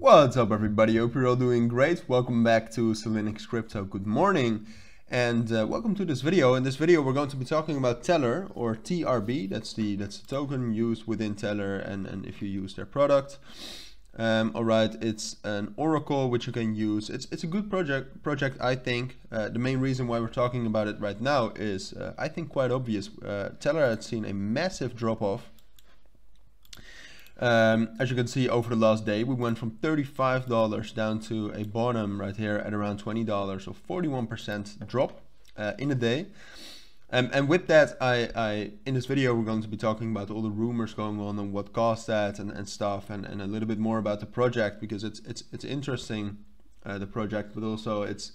What's up everybody, hope you're all doing great. Welcome back to Cilinix Crypto, good morning. And uh, welcome to this video. In this video we're going to be talking about Tellor or TRB, that's the that's the token used within Tellor and, and if you use their product. Um, Alright, it's an oracle which you can use. It's, it's a good project, project I think. Uh, the main reason why we're talking about it right now is uh, I think quite obvious. Uh, Tellor had seen a massive drop off um, as you can see over the last day, we went from $35 down to a bottom right here at around $20, so 41% drop uh, in a day. Um, and with that, I, I, in this video, we're going to be talking about all the rumors going on and what caused that and, and stuff, and, and a little bit more about the project because it's it's it's interesting, uh, the project, but also it's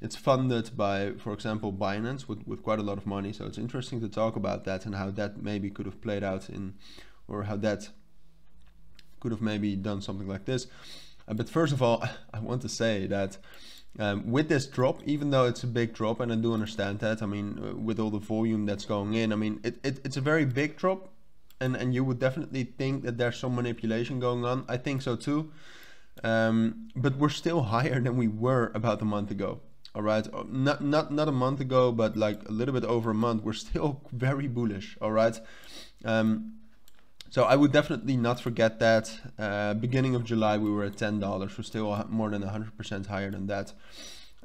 it's funded by, for example, Binance with, with quite a lot of money. So it's interesting to talk about that and how that maybe could have played out in, or how that could have maybe done something like this. Uh, but first of all, I want to say that um, with this drop, even though it's a big drop, and I do understand that, I mean, uh, with all the volume that's going in, I mean, it, it, it's a very big drop, and, and you would definitely think that there's some manipulation going on. I think so too. Um, but we're still higher than we were about a month ago. All right, uh, not not not a month ago, but like a little bit over a month. We're still very bullish. All right. Um, so I would definitely not forget that. Uh, beginning of July, we were at $10. We're still more than 100% higher than that.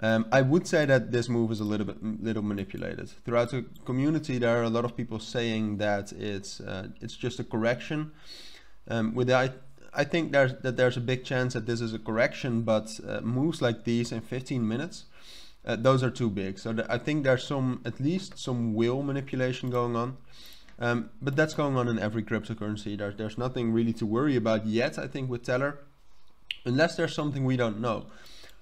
Um, I would say that this move is a little bit little manipulated. Throughout the community, there are a lot of people saying that it's uh, it's just a correction. Um, with I, I think there's that there's a big chance that this is a correction, but uh, moves like these in 15 minutes, uh, those are too big. So I think there's some at least some whale manipulation going on. Um, but that's going on in every cryptocurrency. There's, there's nothing really to worry about yet, I think, with Tellor, unless there's something we don't know.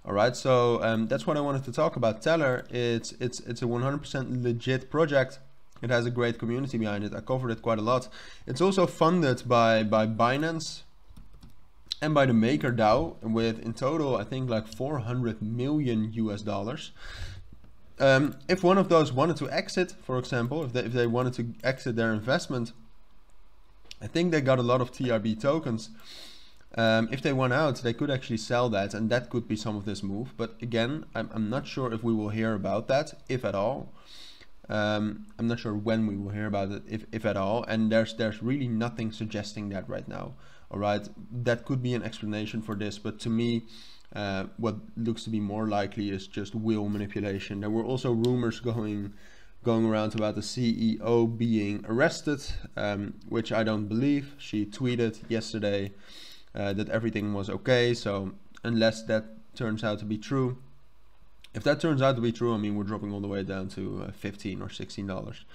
All right, so um, that's what I wanted to talk about. Tellor, it's it's it's a 100% legit project. It has a great community behind it. I covered it quite a lot. It's also funded by by Binance and by the Maker MakerDAO with in total I think like 400 million US dollars. Um, if one of those wanted to exit, for example, if they, if they wanted to exit their investment, I think they got a lot of TRB tokens. Um, if they went out, they could actually sell that, and that could be some of this move. But again, I'm, I'm not sure if we will hear about that, if at all. Um, I'm not sure when we will hear about it, if, if at all. And there's there's really nothing suggesting that right now. All right, that could be an explanation for this, but to me, uh, what looks to be more likely is just whale manipulation. There were also rumors going going around about the CEO being arrested, um, which I don't believe. She tweeted yesterday uh, that everything was okay. So unless that turns out to be true, if that turns out to be true, I mean we're dropping all the way down to uh, 15 or 16 dollars.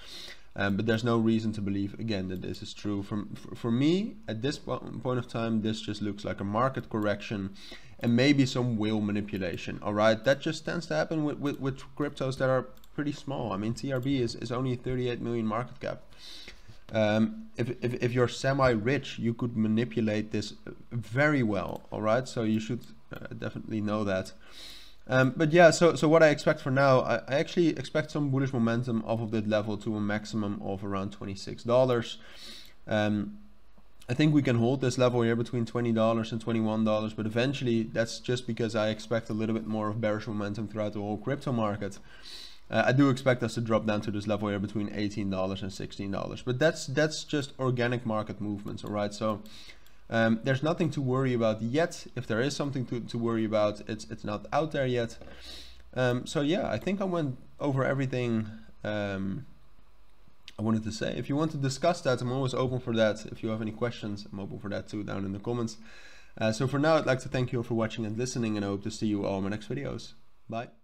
Um, but there's no reason to believe again that this is true. From for, for me at this point of time, this just looks like a market correction and maybe some whale manipulation. All right, that just tends to happen with, with, with cryptos that are pretty small. I mean, TRB is, is only 38 million market cap. Um, if, if, if you're semi-rich, you could manipulate this very well. All right, so you should uh, definitely know that. Um, but yeah, so so what I expect for now, I, I, actually expect some bullish momentum off of that level to a maximum of around $26. Um, I think we can hold this level here between $20 and $21, but eventually that's just because I expect a little bit more of bearish momentum throughout the whole crypto market. Uh, I do expect us to drop down to this level here between $18 and $16, but that's that's just organic market movements, all right? So um, there's nothing to worry about yet. If there is something to, to worry about, it's, it's not out there yet. Um, so yeah, I think I went over everything um, I wanted to say. If you want to discuss that, I'm always open for that. If you have any questions, I'm open for that too down in the comments. Uh, so for now, I'd like to thank you all for watching and listening, and I hope to see you all in my next videos. Bye.